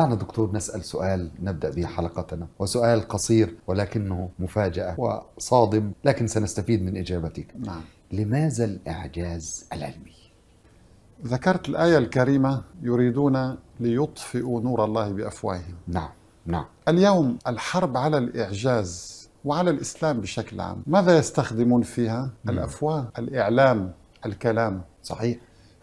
دعنا دكتور نسأل سؤال نبدأ به حلقتنا وسؤال قصير ولكنه مفاجأة وصادم لكن سنستفيد من إجابتك. نعم. لماذا الإعجاز العلمي؟ ذكرت الآية الكريمة يريدون ليطفئوا نور الله بأفواههم. نعم نعم. اليوم الحرب على الإعجاز وعلى الإسلام بشكل عام ماذا يستخدمون فيها؟ الأفواه الإعلام الكلام. صحيح.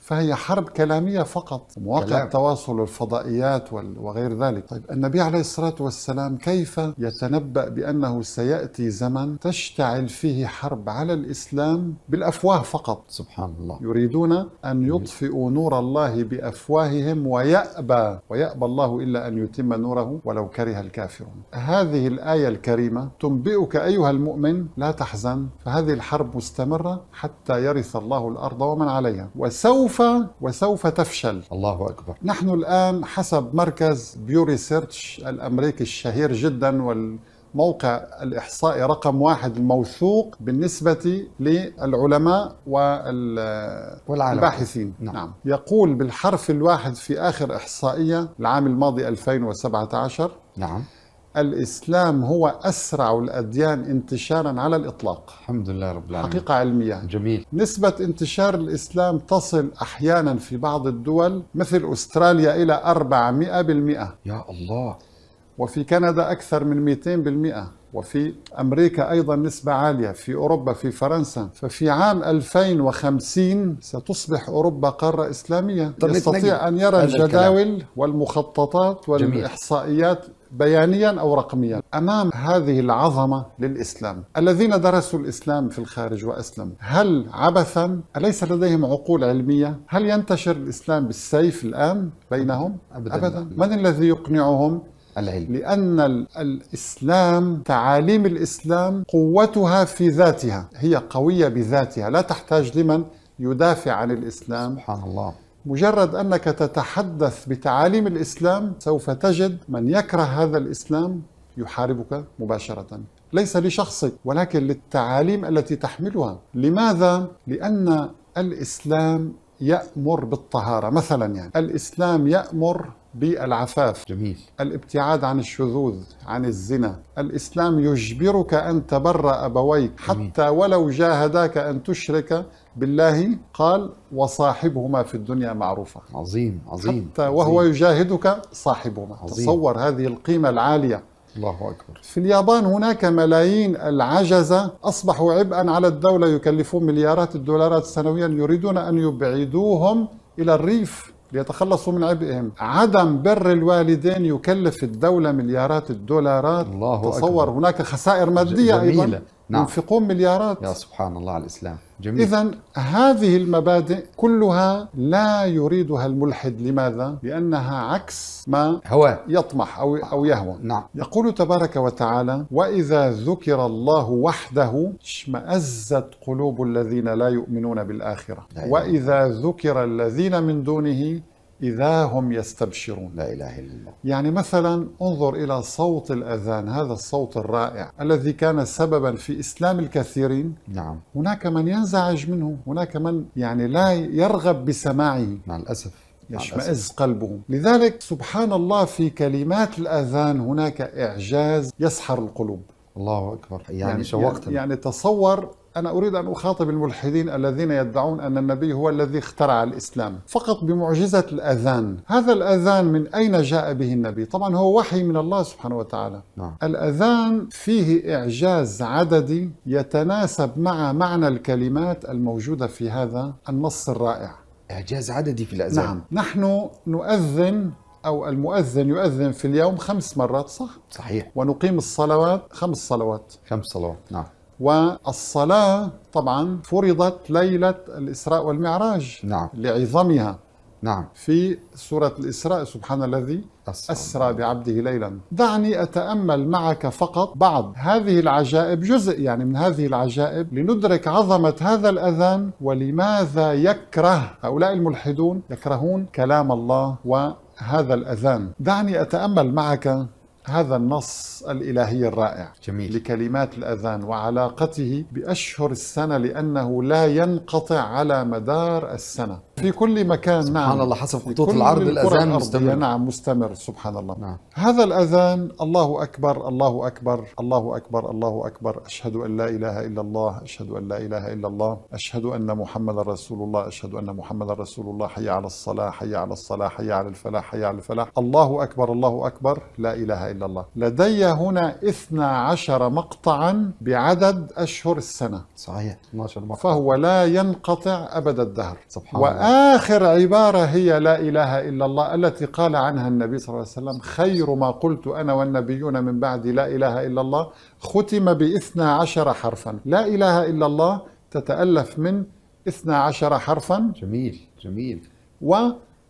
فهي حرب كلامية فقط مواقع كلام. التواصل والفضائيات وال- وغير ذلك. طيب النبي عليه الصلاة والسلام كيف يتنبأ بأنه سيأتي زمن تشتعل فيه حرب على الإسلام بالأفواه فقط؟ سبحان الله. يريدون أن يطفئوا نور الله بأفواههم ويأبى ويأبى الله إلا أن يتم نوره ولو كره الكافرون. هذه الآية الكريمة تنبئك أيها المؤمن لا تحزن فهذه الحرب مستمرة حتى يرث الله الأرض ومن عليها. وسوف وسوف تفشل الله أكبر نحن الآن حسب مركز بيو ريسيرش الأمريكي الشهير جدا والموقع الإحصائي رقم واحد الموثوق بالنسبة للعلماء. والباحثين نعم. نعم. يقول بالحرف الواحد في آخر إحصائية العام الماضي 2017 نعم الإسلام هو أسرع الأديان انتشارا على الإطلاق. الحمد لله رب العالمين. حقيقة علمية جميل. نسبة انتشار الإسلام تصل أحيانا في بعض الدول مثل أستراليا إلى 400% يا الله. وفي كندا أكثر من 200% وفي أمريكا أيضا نسبة عالية في أوروبا في فرنسا. ففي عام 2050 ستصبح أوروبا قارة إسلامية. يستطيع أن يرى. الجداول والمخططات. والإحصائيات بيانيا أو رقميا أمام هذه العظمة للإسلام. الذين درسوا الإسلام في الخارج وأسلموا. هل عبثا؟ أليس لديهم عقول علمية؟ هل ينتشر الإسلام بالسيف الآن بينهم؟ أبداً. أبدا. من الذي يقنعهم؟ العلم. لأن ال- الإسلام تعاليم الإسلام قوتها في ذاتها هي قوية بذاتها لا تحتاج لمن يدافع عن الإسلام. سبحان الله. مجرد أنك تتحدث بتعاليم الإسلام سوف تجد من يكره هذا الإسلام يحاربك مباشرة. ليس لشخصك ولكن للتعاليم التي تحملها. لماذا؟ لأن الإسلام يأمر بالطهارة مثلا يعني. الإسلام يأمر بالعفاف. جميل. الابتعاد عن الشذوذ عن الزنا. الإسلام يجبرك أن تبر أبويك حتى ولو جاهداك أن تشرك بالله. قال وصاحبهما في الدنيا معروفة. عظيم عظيم حتى وهو عظيم. يجاهدك صاحبهما. عظيم. تصور هذه القيمة العالية. الله أكبر. في اليابان هناك ملايين العجزة أصبحوا عبئا على الدولة يكلفون مليارات الدولارات سنويا يريدون أن يبعدوهم إلى الريف. ليتخلصوا من عبئهم عدم بر الوالدين يكلف الدولة مليارات الدولارات الله تصور أكبر. هناك خسائر مادية جميلة. أيضا نعم. ينفقون مليارات. يا سبحان الله على الإسلام. جميل. إذا هذه المبادئ كلها لا يريدها الملحد. لماذا؟ لأنها عكس ما هواء يطمح أو أو يهوى. نعم. يقول تبارك وتعالى وإذا ذكر الله وحده اشمأزت قلوب الذين لا يؤمنون لا إله وإذا ذكر الذين من دونه إذا هم يستبشرون لا إله إلا الله. يعني مثلا انظر إلى صوت الأذان هذا الصوت الرائع الذي كان سببا في إسلام الكثيرين. نعم. هناك من ينزعج منه هناك من يعني لا يرغب بسماعه. مع الأسف. يشمئز قلبه. لذلك سبحان الله في كلمات الأذان هناك إعجاز يسحر القلوب. الله أكبر. يعني شوقتنا يعني تصور أنا أريد أن أخاطب الملحدين الذين يدعون أن النبي هو الذي اخترع الإسلام فقط بمعجزة الأذان. هذا الأذان من أين جاء به النبي؟ طبعا هو وحي من الله سبحانه وتعالى. نعم. الأذان فيه إعجاز عددي يتناسب مع معنى الكلمات الموجودة في هذا النص الرائع. إعجاز عددي في الأذان. نعم. نحن نؤذن أو المؤذن يؤذن في اليوم خمس مرات صح؟ صحيح. ونقيم الصلوات خمس صلوات. خمس صلوات. نعم. والصلاة طبعا فرضت ليلة الإسراء والمعراج نعم. لعظمها. نعم. في سورة الإسراء سبحان الذي أسرى. أسرى بعبده ليلا. دعني أتأمل معك فقط بعض. هذه العجائب جزء يعني من هذه العجائب لندرك عظمة هذا الأذان ولماذا يكره. هؤلاء الملحدون يكرهون كلام الله وهذا الأذان. دعني أتأمل معك هذا النص الإلهي الرائع جميل. لكلمات الأذان وعلاقته بأشهر السنة لأنه لا ينقطع على مدار السنة. في كل مكان سبحان نعم الله حسب خطوط العرض الأذان مستمر. نعم مستمر سبحان الله. نعم. هذا الأذان الله أكبر الله أكبر الله أكبر الله أكبر. أشهد أن لا إله إلا الله أشهد أن لا إله إلا الله أشهد أن محمد رسول الله أشهد أن محمد رسول الله. حي على الصلاة حي على الصلاة حي على الفلاح حي على الفلاح. الله أكبر الله أكبر. لا إله إلا الله. لدي هنا إثنى عشر مقطعا بعدد أشهر السنة. صحيح 12 مقطع. فهو لا ينقطع أبد الدهر. سبحان الله. وآخر عبارة هي لا إله إلا الله التي قال عنها النبي صلى الله عليه وسلم خير ما قلت أنا والنبيون من بعدي لا إله إلا الله ختم بإثنى عشر حرفا. لا إله إلا الله تتألف من إثنى عشر حرفا. جميل جميل.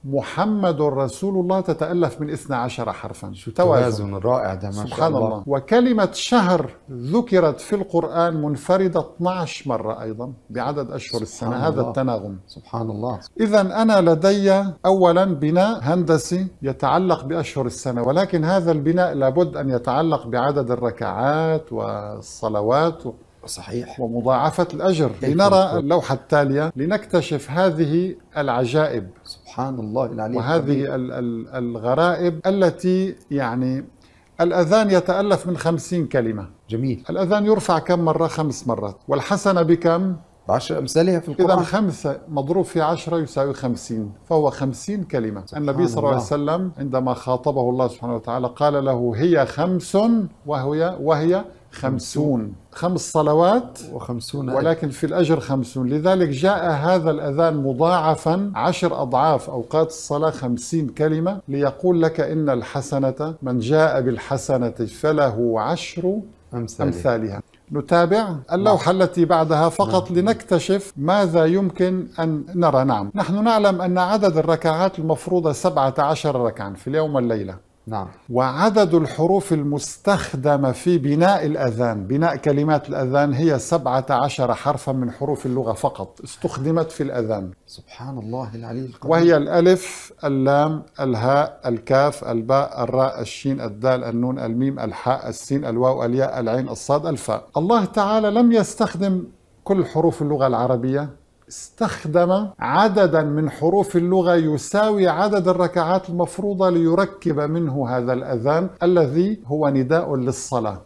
ومحمد رسول الله تتألف من إثنى عشر حرفا. شو توازن. الرائع ده ما شاء سبحان الله, الله. وكلمة شهر ذكرت في القرآن منفردة 12 مرة أيضا بعدد أشهر السنة. سبحان هذا الله. التناغم. سبحان الله. إذا أنا لدي أولا بناء هندسي يتعلق بأشهر السنة ولكن هذا البناء لابد أن يتعلق بعدد الركعات والصلوات صحيح ومضاعفة الأجر لنرى؟ اللوحة التالية لنكتشف هذه العجائب سبحان الله العلي. وهذه ال- ال- الغرائب التي يعني الأذان يتألف من خمسين كلمة جميل الأذان يرفع كم مرة؟ خمس مرات والحسنة بكم؟ بعشر أمثالها في إذا القرآن خمسة مضروب في عشرة يساوي خمسين فهو خمسين كلمة النبي صلى الله عليه. وسلم عندما خاطبه الله سبحانه وتعالى قال له هي خمس وهي وهي خمسون. خمس صلوات وخمسون ولكن في الأجر خمسون. لذلك جاء هذا الأذان مضاعفا عشر أضعاف أوقات الصلاة خمسين كلمة ليقول لك إن الحسنة من جاء بالحسنة فله عشر أمثالها. أمثالها. نتابع؟ اللوحة التي بعدها فقط لنكتشف ماذا يمكن أن نرى. نعم. نحن نعلم أن عدد الركعات المفروضة 17 ركعا في اليوم والليلة. نعم. وعدد الحروف المستخدمة في بناء الأذان بناء كلمات الأذان هي 17 حرفا من حروف اللغة فقط استخدمت في الأذان. سبحان الله العلي القدير. وهي الألف اللام الهاء الكاف الباء الراء الشين الدال النون الميم الحاء السين الواو الياء العين الصاد الفاء. الله تعالى لم يستخدم كل حروف اللغة العربية. استخدم عددا من حروف اللغة يساوي عدد الركعات المفروضة ليركب منه هذا الأذان الذي هو نداء للصلاة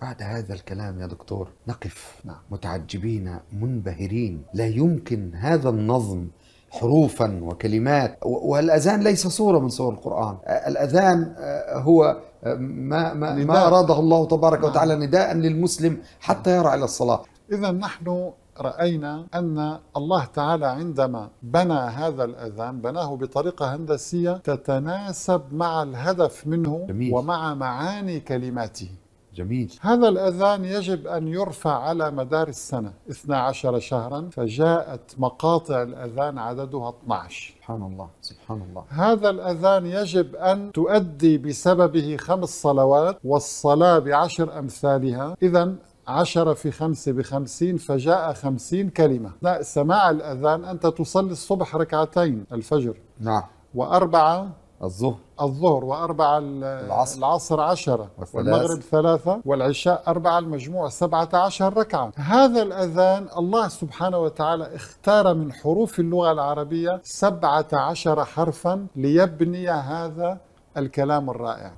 بعد هذا الكلام يا دكتور نقف نعم. متعجبين منبهرين لا يمكن هذا النظم حروفا وكلمات والأذان ليس صورة من صور القرآن الأذان هو ما, ما, ما. أراده الله تبارك نعم. وتعالى نداء للمسلم حتى يرى إلى الصلاة إذا نحن رأينا أن الله تعالى عندما بنى هذا الأذان بناه بطريقة هندسية تتناسب مع الهدف منه جميل. ومع معاني كلماته. جميل. هذا الأذان يجب أن يرفع على مدار السنة 12 شهرا فجاءت مقاطع الأذان عددها 12 سبحان الله سبحان الله. هذا الأذان يجب أن تؤدي بسببه خمس صلوات والصلاة بعشر أمثالها. إذا عشرة في خمسة بخمسين فجاء خمسين كلمة. أثناء سماع الأذان أنت تصلي الصبح ركعتين الفجر. نعم. وأربعة الظهر. الظهر وأربعة ال- العصر. العصر عشرة. والمغرب ثلاثة. والعشاء أربعة المجموع سبعة عشر ركعة. هذا الأذان الله سبحانه وتعالى اختار من حروف اللغة العربية سبعة عشر حرفا ليبني هذا الكلام الرائع.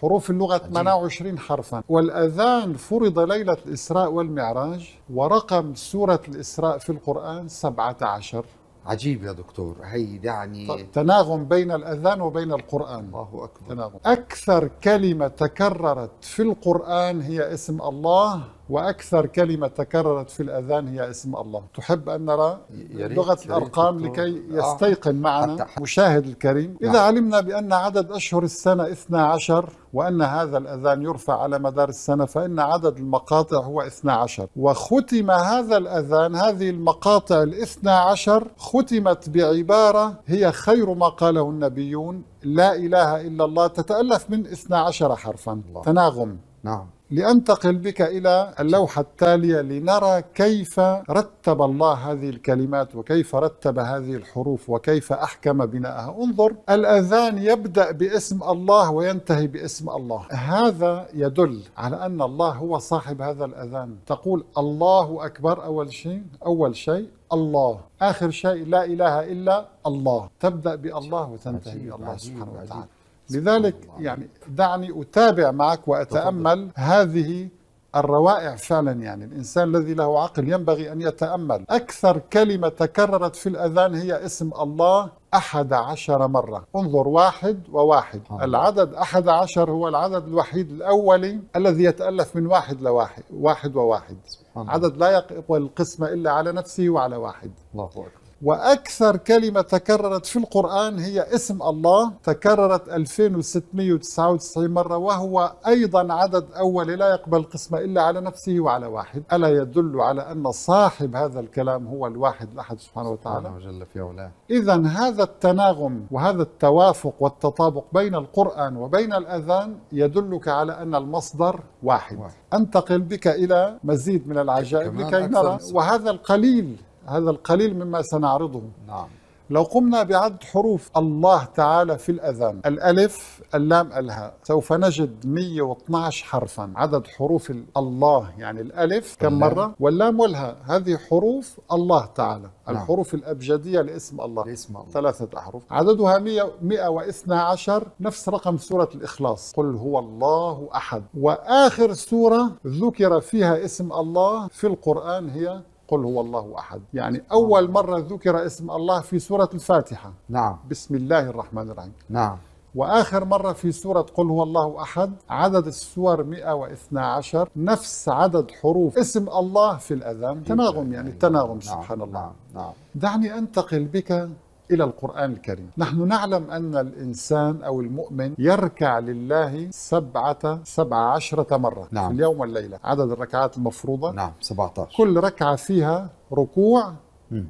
حروف اللغة 28 حرفا. والأذان فرض ليلة الإسراء والمعراج ورقم سورة الإسراء في القرآن 17 عجيب يا دكتور. هي يعني تناغم بين الأذان وبين القرآن. الله أكبر. تناغم. أكثر كلمة تكررت في القرآن هي اسم الله وأكثر كلمة تكررت في الأذان هي اسم الله تحب أن نرى لغة الأرقام. لكي آه. يستيقن معنا مشاهد الكريم إذا نعم. علمنا بأن عدد أشهر السنة 12 وأن هذا الأذان يرفع على مدار السنة فإن عدد المقاطع هو 12 وختم هذا الأذان هذه المقاطع الاثنى عشر ختمت بعبارة هي خير ما قاله النبيون لا إله إلا الله تتألف من 12 حرفا الله. تناغم نعم لأنتقل بك إلى اللوحة التالية لنرى كيف رتب الله هذه الكلمات وكيف رتب هذه الحروف وكيف أحكم بناءها. انظر الأذان يبدأ باسم الله وينتهي باسم الله. هذا يدل على أن الله هو صاحب هذا الأذان. تقول الله أكبر أول شيء أول شيء الله. آخر شيء لا إله إلا الله. تبدأ بألله وتنتهي بألله سبحانه. وتعالى. لذلك يعني دعني أتابع معك وأتأمل هذه الروائع فعلا يعني. الإنسان الذي له عقل ينبغي أن يتأمل. أكثر كلمة تكررت في الأذان هي اسم الله أحد عشر مرة. انظر واحد وواحد. الله. العدد أحد عشر هو العدد الوحيد الأولي الذي يتألف من واحد لواحد. واحد وواحد. الله. عدد لا يقبل القسمة إلا على نفسه وعلى واحد. الله أكبر. وأكثر كلمة تكررت في القرآن هي اسم الله. تكررت 2699 مرة وهو أيضا عدد أولي لا يقبل القسمة إلا على نفسه وعلى واحد. ألا يدل على أن صاحب هذا الكلام هو الواحد الأحد سبحانه وتعالى؟ سبحانه وجل في علاه إذا هذا التناغم وهذا التوافق والتطابق بين القرآن وبين الأذان يدلك على أن المصدر واحد, واحد. أنتقل بك إلى مزيد من العجائب لكي نرى وهذا القليل هذا القليل مما سنعرضه. نعم. لو قمنا بعد حروف الله تعالى في الأذان الألف اللام الهاء سوف نجد 112 حرفا. عدد حروف ال- الله يعني الألف كم. مرة؟ واللام والهاء هذه حروف الله تعالى. نعم. الحروف الأبجدية لاسم الله. باسم الله. ثلاثة أحرف. عددها 100 112 نفس رقم سورة الإخلاص. قل هو الله أحد. وآخر سورة ذكر فيها اسم الله في القرآن هي قل هو الله أحد. يعني أول مرة ذكر اسم الله في سورة الفاتحة. نعم. بسم الله الرحمن الرحيم. نعم. وآخر مرة في سورة قل هو الله أحد عدد السور 112 نفس عدد حروف اسم الله في الأذان تناغم يعني تناغم نعم. سبحان الله. نعم. نعم. دعني أنتقل بك إلى القرآن الكريم. نحن نعلم أن الإنسان أو المؤمن يركع لله سبعة سبعة عشرة مرة نعم. في اليوم والليلة. عدد الركعات المفروضة. نعم 17 كل ركعة فيها ركوع.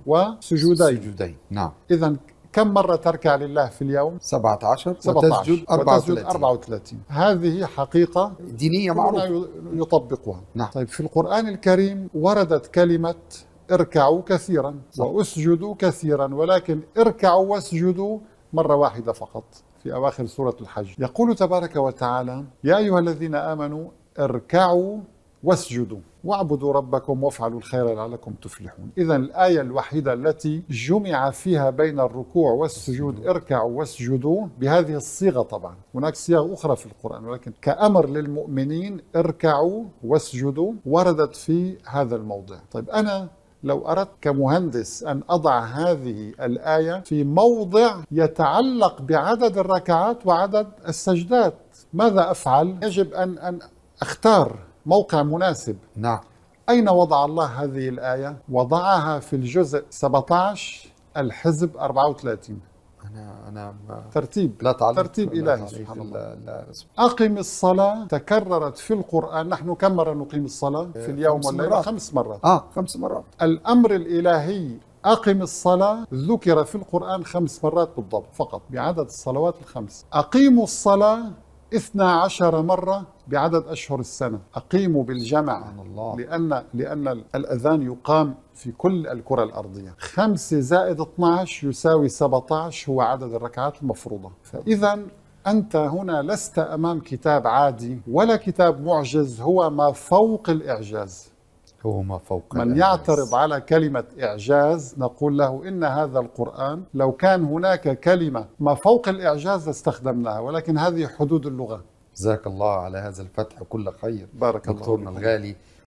وسجودين. سجودين. نعم. إذا كم مرة تركع لله في اليوم؟ 17 17 وتسجد وتسجد 34 34 هذه حقيقة دينية معروفة. يطبقها. نعم. طيب في القرآن الكريم وردت كلمة اركعوا كثيرا صح. واسجدوا كثيرا ولكن اركعوا واسجدوا مرة واحدة فقط في أواخر سورة الحج. يقول تبارك وتعالى يا أيها الذين آمنوا اركعوا واسجدوا واعبدوا ربكم وافعلوا الخير لعلكم تفلحون. إذا الآية الوحيدة التي جمع فيها بين الركوع والسجود اركعوا واسجدوا بهذه الصيغة طبعا. هناك صيغ أخرى في القرآن ولكن كأمر للمؤمنين اركعوا واسجدوا وردت في هذا الموضع. طيب أنا لو أردت كمهندس أن أضع هذه الآية في موضع يتعلق بعدد الركعات وعدد السجدات ماذا أفعل؟ يجب أن أن أختار موقع مناسب نعم أين وضع الله هذه الآية؟ وضعها في الجزء 17 الحزب 34 أنا أنا ما ترتيب لا تعلم ترتيب لا إلهي سبحان الله. ال- لا سبحان أقم الصلاة تكررت في القرآن. نحن كم مرة نقيم الصلاة؟ في اليوم خمس والليلة؟ مرات. خمس مرات. آه خمس مرات. الأمر الإلهي أقم الصلاة. ذكر في القرآن خمس مرات بالضبط فقط بعدد الصلوات الخمس. أقيموا الصلاة اثنا عشر مرة بعدد أشهر السنة. أقيموا بالجمع الله. لأن لأن الأذان يقام في كل الكرة الأرضية. خمسة زائد 12 يساوي 17 هو عدد الركعات المفروضة. فإذا أنت هنا لست أمام كتاب عادي ولا كتاب معجز هو ما فوق الإعجاز. هو ما فوق من. يعترض على كلمة إعجاز نقول له إن هذا القرآن لو كان هناك كلمة ما فوق الإعجاز لاستخدمناها ولكن هذه حدود اللغة جزاك الله على هذا الفتح كل خير بارك الله دكتورنا. الغالي